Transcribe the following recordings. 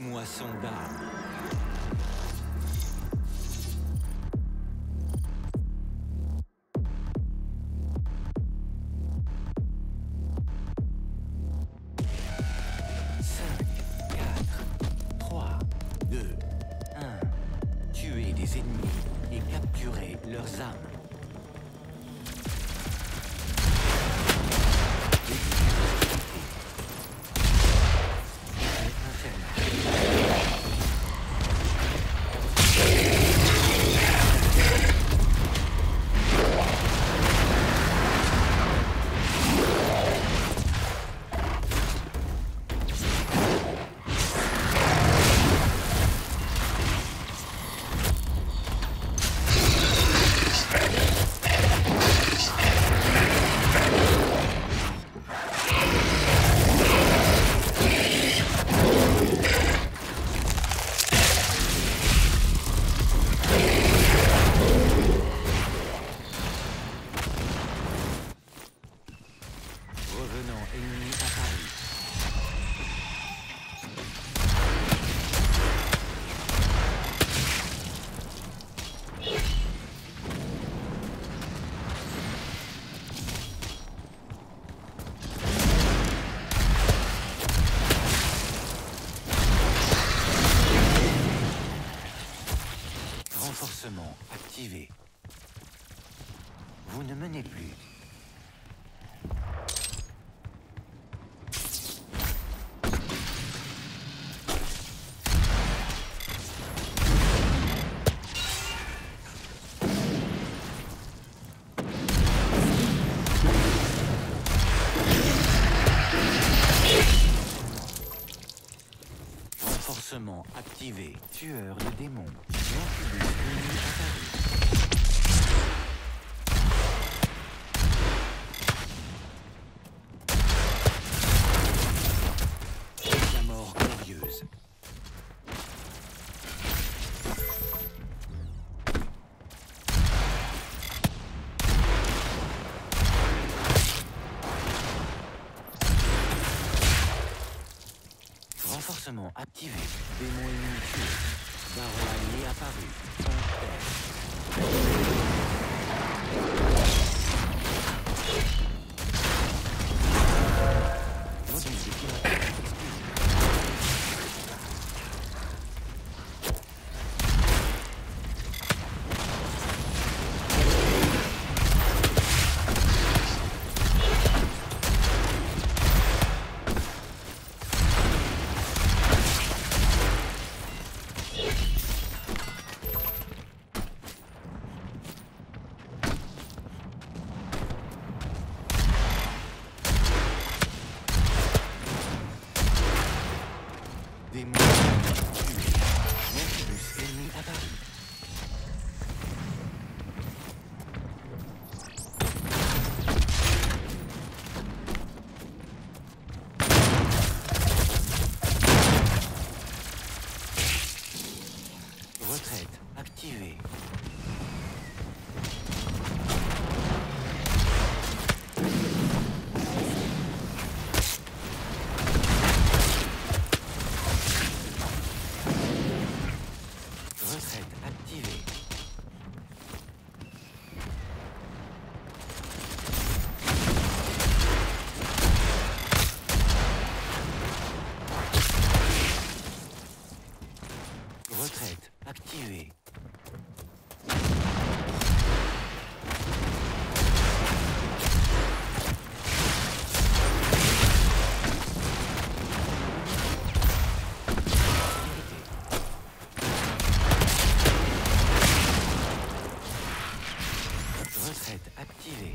Moisson d'âme. Cinq, quatre, Activé. Tueur de démons. Activé. Démon ennemi tué. Baron allié apparu. Активей. activé.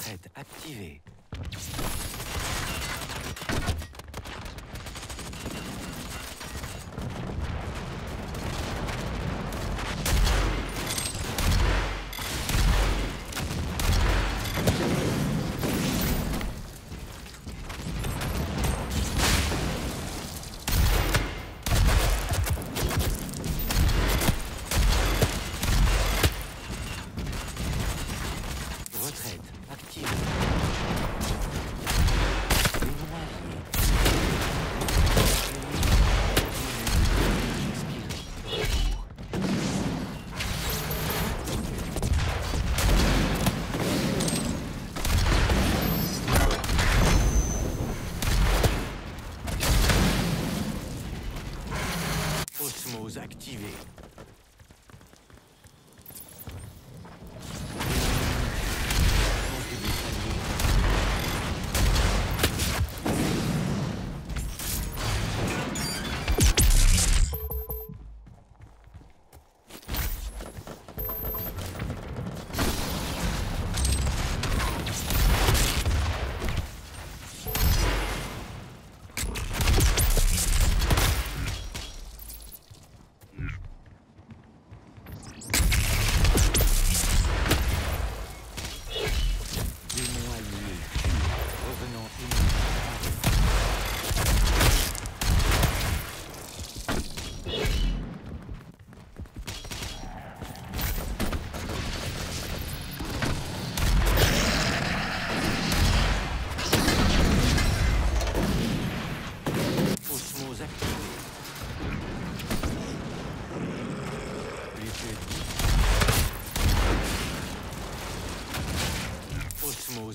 Fête activée. activé.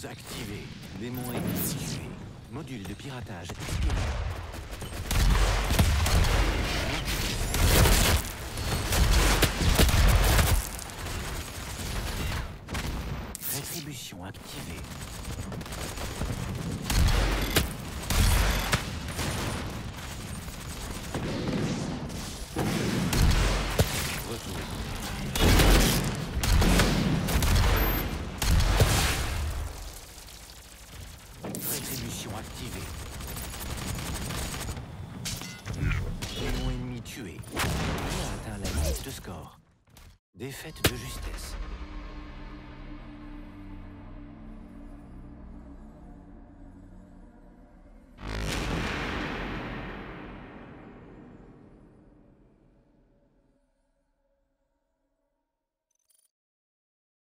activé. Démon activé. Module de piratage expiré. Défaite de justesse.